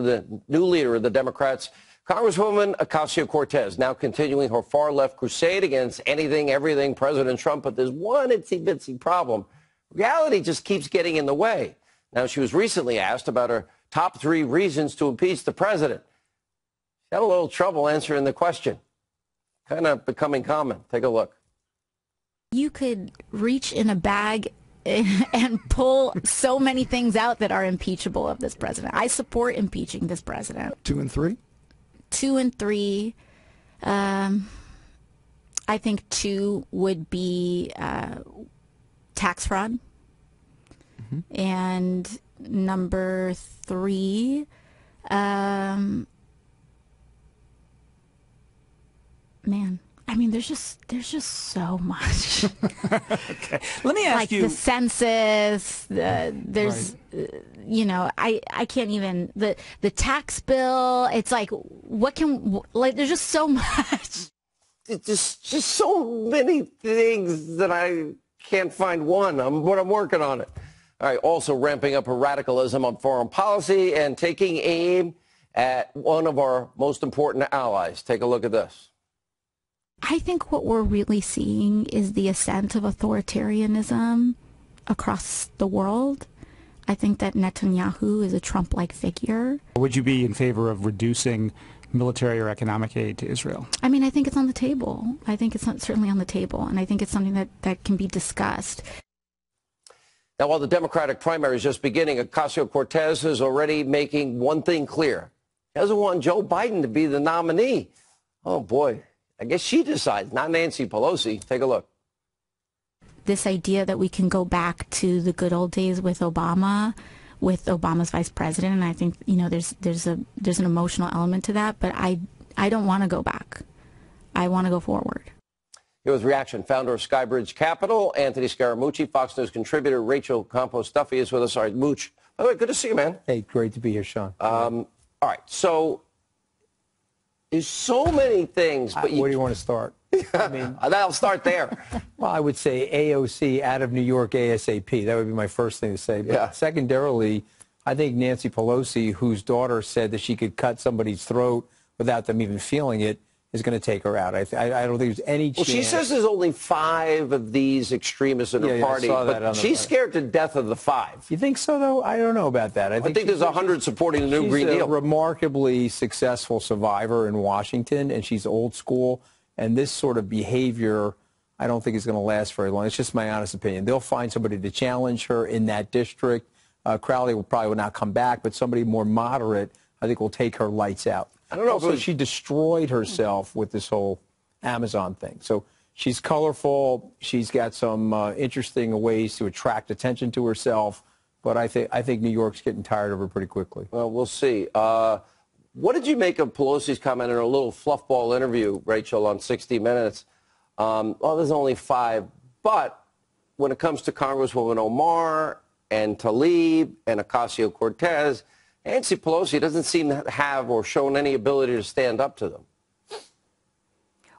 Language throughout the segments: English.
the new leader of the Democrats, Congresswoman Ocasio-Cortez, now continuing her far-left crusade against anything, everything President Trump. But there's one itsy-bitsy problem. Reality just keeps getting in the way. Now, she was recently asked about her top three reasons to impeach the president. She had a little trouble answering the question. Kind of becoming common. Take a look. You could reach in a bag and pull so many things out that are impeachable of this president. I support impeaching this president. Two and three? Two and three. Um, I think two would be uh, tax fraud. Mm-hmm. And number three, um, man, I mean, there's just there's just so much. okay. Let me ask like you. the census. The, there's, right. uh, you know, I I can't even the the tax bill. It's like what can like there's just so much. It's just just so many things that I can't find one. I'm but I'm working on it. All right. Also ramping up her radicalism on foreign policy and taking aim at one of our most important allies. Take a look at this. I think what we're really seeing is the ascent of authoritarianism across the world. I think that Netanyahu is a Trump-like figure. Would you be in favor of reducing military or economic aid to Israel? I mean, I think it's on the table. I think it's certainly on the table, and I think it's something that, that can be discussed. Now, while the Democratic primary is just beginning, Ocasio-Cortez is already making one thing clear. He doesn't want Joe Biden to be the nominee. Oh, boy. I guess she decides, not Nancy Pelosi. Take a look. This idea that we can go back to the good old days with Obama, with Obama's vice president, and I think you know there's there's a there's an emotional element to that, but I I don't want to go back. I want to go forward. Here with reaction, founder of Skybridge Capital, Anthony Scaramucci, Fox News contributor Rachel Campos Duffy is with us. All right, Mooch. By the way, good to see you, man. Hey, great to be here, Sean. Um, all right, so there's so many things. Uh, but you, where do you want to start? I mean, I'll start there. well, I would say AOC out of New York ASAP. That would be my first thing to say. But yeah. secondarily, I think Nancy Pelosi, whose daughter said that she could cut somebody's throat without them even feeling it, is going to take her out. I, I, I, don't think there's any well, she says there's only five of these extremists in her yeah, party, yeah, but she's the, scared to death of the five. You think so, though? I don't know about that. I think, I think there's a hundred supporting the new Green Deal. She's a remarkably successful survivor in Washington, and she's old school. And this sort of behavior, I don't think is going to last very long. It's just my honest opinion. They'll find somebody to challenge her in that district. Uh, Crowley will probably not come back, but somebody more moderate, I think, will take her lights out. I don't know. Also, she destroyed herself with this whole Amazon thing. So she's colorful. She's got some uh, interesting ways to attract attention to herself. But I think I think New York's getting tired of her pretty quickly. Well, we'll see. Uh, what did you make of Pelosi's comment in a little fluffball interview, Rachel, on 60 Minutes? Um, well, there's only five, but when it comes to Congresswoman Omar and Tlaib and Ocasio-Cortez, Nancy Pelosi doesn't seem to have or shown any ability to stand up to them.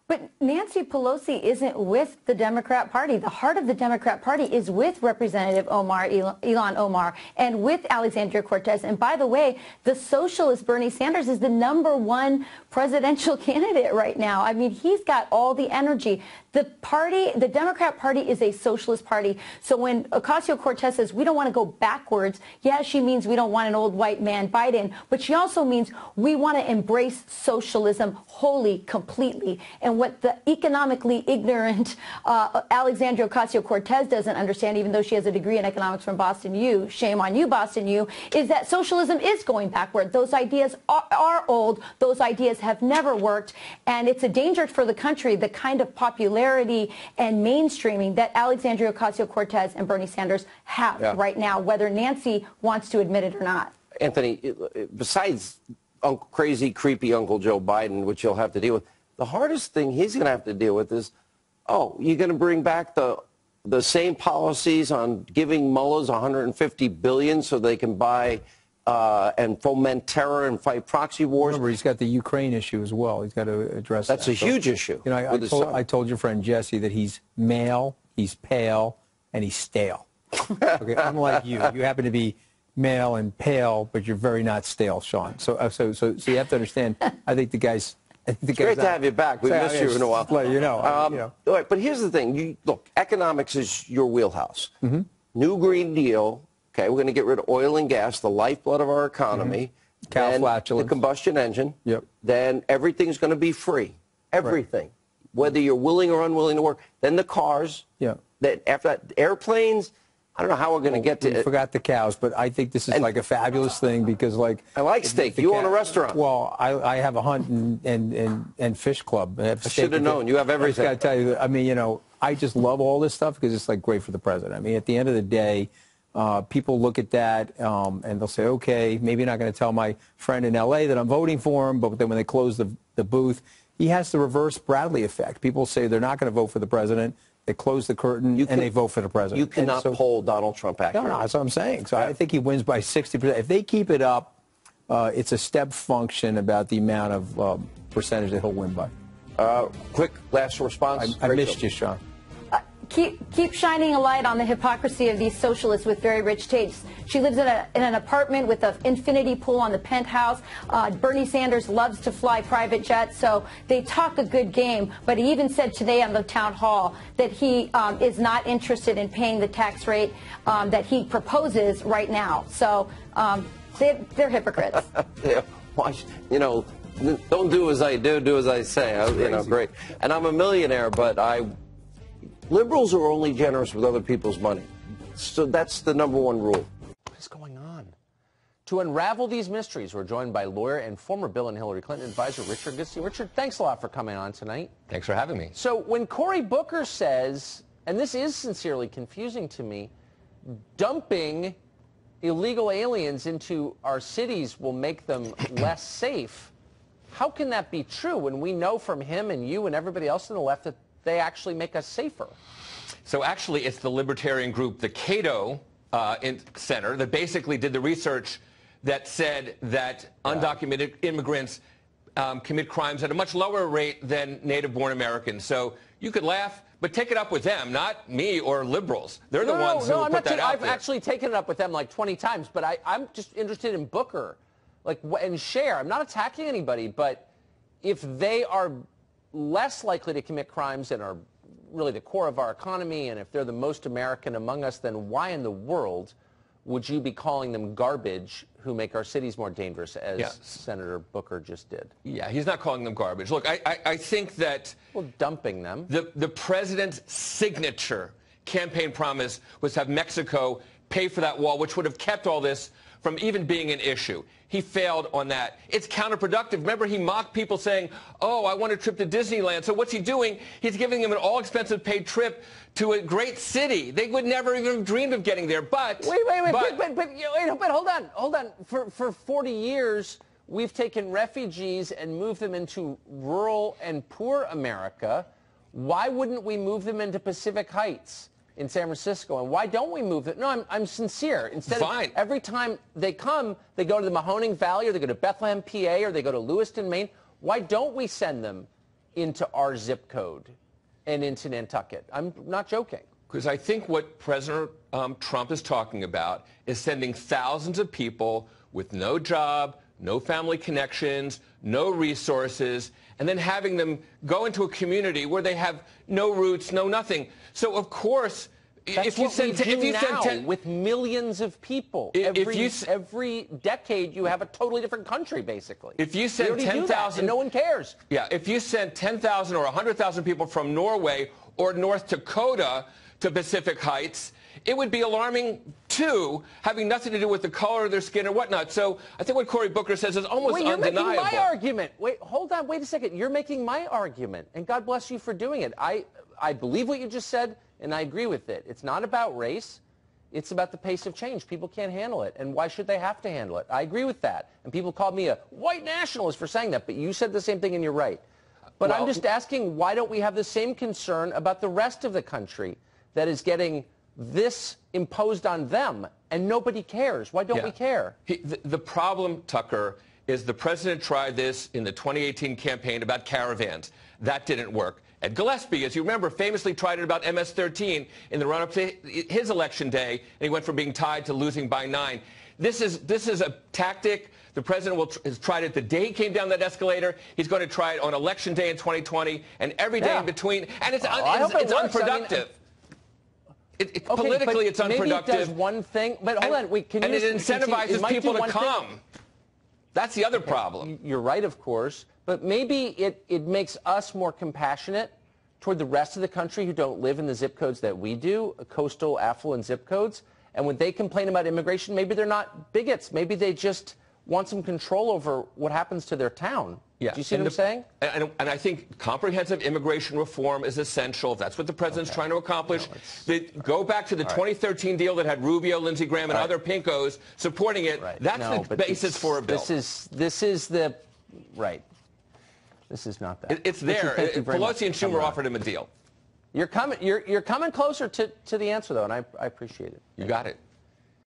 But Nancy Pelosi isn't with the Democrat Party. The heart of the Democrat Party is with Representative Omar, Ilhan Omar, and with Alexandria Cortez. And by the way, the socialist Bernie Sanders is the number one presidential candidate right now. I mean, he's got all the energy. The party, the Democrat Party is a socialist party. So when Ocasio-Cortez says we don't want to go backwards, yeah, she means we don't want an old white man Biden, but she also means we want to embrace socialism wholly, completely. And what the economically ignorant uh, Alexandria Ocasio-Cortez doesn't understand, even though she has a degree in economics from Boston U, shame on you, Boston U, is that socialism is going backward. Those ideas are, are old. Those ideas have never worked. And it's a danger for the country, the kind of popularity and mainstreaming that Alexandria Ocasio-Cortez and Bernie Sanders have yeah. right now, whether Nancy wants to admit it or not. Anthony, besides Uncle, crazy, creepy Uncle Joe Biden, which you'll have to deal with, the hardest thing he's going to have to deal with is, oh, you're going to bring back the the same policies on giving mullahs 150 billion so they can buy uh, and foment terror and fight proxy wars. Remember, he's got the Ukraine issue as well. He's got to address That's that. That's a so, huge issue. You know, I, I, told, I, told, your friend Jesse that he's male, he's pale, and he's stale. okay, unlike you, you happen to be male and pale, but you're very not stale, Sean. So, uh, so, so, so you have to understand. I think the guys. I think the Great to have you back. We So, missed you in a while. let you know. Um, you know. all right, but here's the thing. You, look, economics is your wheelhouse. Mm-hmm. New Green Deal. Okay, we're going to get rid of oil and gas, the lifeblood of our economy. Cow then flatulence. The combustion engine. Mm-hmm. Yep. Then everything's going to be free. Everything. Whether you're willing or unwilling to work. Then the cars. Yeah. Then after that, airplanes. I don't know how we're going to get to We it. forgot the cows, but I think this is And- like a fabulous thing because, like, I like steak. You cow- own a restaurant. Well, I, I have a hunt and and, and, and fish club. I, steak should have known. You have everything. I just got to tell you, I mean, you know, I just love all this stuff because it's like great for the president. I mean, at the end of the day, uh, people look at that um, and they'll say, okay, maybe not going to tell my friend in L.A. that I'm voting for him, but then when they close the the booth, he has the reverse Bradley effect. People say they're not going to vote for the president. They close the curtain You and they vote for the president. You cannot so- poll Donald Trump no, accurately. no, that's what I'm saying. So I think he wins by 60%. If they keep it up, uh, it's a step function about the amount of um, percentage that he'll win by. Uh, quick last response. I, I missed you, Sean. Keep keep shining a light on the hypocrisy of these socialists with very rich tastes. She lives in, a, in an apartment with an infinity pool on the penthouse. Uh, Bernie Sanders loves to fly private jets, so they talk a good game. But he even said today on the town hall that he um, is not interested in paying the tax rate um, that he proposes right now. So um, they, they're hypocrites. Yeah, watch, you know, don't do as I do, do as I say. I, you know, great. And I'm a millionaire, but I, liberals are only generous with other people's money. So that's the number one rule. What is going on? To unravel these mysteries, we're joined by lawyer and former Bill and Hillary Clinton advisor Richard Goodstein. Richard, thanks a lot for coming on tonight. Thanks for having me. So when Cory Booker says, and this is sincerely confusing to me, dumping illegal aliens into our cities will make them less safe. How can that be true when we know from him and you and everybody else on the left that they actually make us safer? So actually, it's the libertarian group, the Cato uh, in- Center, that basically did the research that said that undocumented immigrants um, commit crimes at a much lower rate than native-born Americans. So you could laugh, but take it up with them, not me or liberals. They're the no, ones no, who I'm put that out I've there. actually taken it up with them like 20 times, but I, I'm just interested in Booker, like and share. I'm not attacking anybody, but if they are less likely to commit crimes and are really the core of our economy, and if they're the most American among us, then why in the world would you be calling them garbage who make our cities more dangerous, as Yes. Senator Booker just did? yeah, he's not calling them garbage. Look, I, I, I think that Well, dumping them. The, the president's signature campaign promise was to have Mexico pay for that wall, which would have kept all this from even being an issue. He failed on that. It's counterproductive. Remember, he mocked people saying, oh, I want a trip to Disneyland. So what's he doing? He's giving them an all-expensive paid trip to a great city. They would never even have dreamed of getting there. But Wait, wait, wait, but, but, but, but, but hold on, hold on. For, for 40 years, we've taken refugees and moved them into rural and poor America. Why wouldn't we move them into Pacific Heights in San Francisco? And why don't we move them? No, I'm, I'm sincere. Instead Fine. of every time they come, they go to the Mahoning Valley or they go to Bethlehem, PA, or they go to Lewiston, Maine. Why don't we send them into our zip code and into Nantucket? I'm not joking. Because I think what President um, Trump is talking about is sending thousands of people with no job, no family connections, no resources, and then having them go into a community where they have no roots, no nothing. So of course, That's if you send we te- do if you now send ten, with millions of people. If- if every, you s- every decade, you have a totally different country, basically. If you send that, 10,000 no one cares. Yeah, if you send 10,000 or 100,000 people from Norway or North Dakota to Pacific Heights, it would be alarming too, having nothing to do with the color of their skin or whatnot. So I think what Cory Booker says is almost Wait, you're undeniable. making my argument. Wait, hold on. Wait a second. You're making my argument, and God bless you for doing it. I, I believe what you just said, and I agree with it. It's not about race. It's about the pace of change. People can't handle it, and why should they have to handle it? I agree with that. And people called me a white nationalist for saying that, but you said the same thing, and you're right. But I'm just asking, why don't we have the same concern about the rest of the country that is getting this imposed on them, and nobody cares? Why don't Yeah. we care? He, the, the problem, Tucker, is the president tried this in the 2018 campaign about caravans. That didn't work. Ed Gillespie, as you remember, famously tried it about MS-13 in the run-up to his election day, and he went from being tied to losing by nine. This is this is a tactic. The president will, has tried it the day he came down that escalator. He's going to try it on election day in 2020 and every day Yeah. in between. And it's, Oh, un, it's, it it's works. I mean, unproductive. It, it- Okay, politically, it's maybe it does one thing, but hold and, on. Wait, can you and it just- can incentivizes it people to one thing. come. That's the other problem. You're right, of course, but maybe it, it makes us more compassionate toward the rest of the country who don't live in the zip codes that we do, uh, coastal affluent zip codes. And when they complain about immigration, maybe they're not bigots. Maybe they just want some control over what happens to their town. Yeah. Do you see and what I'm saying? And, and I think comprehensive immigration reform is essential. If that's what the president's trying to accomplish. the, go back to the 2013 deal that had Rubio, Lindsey Graham, and Right. other pinkos supporting it. Right. That's No, the basis for a bill. This is this is the right. This is not that. It- it's there. thank you uh, very much Pelosi and Schumer offered him a deal. You're coming. You're you're coming closer to, to the answer though, and I I appreciate it. You got it.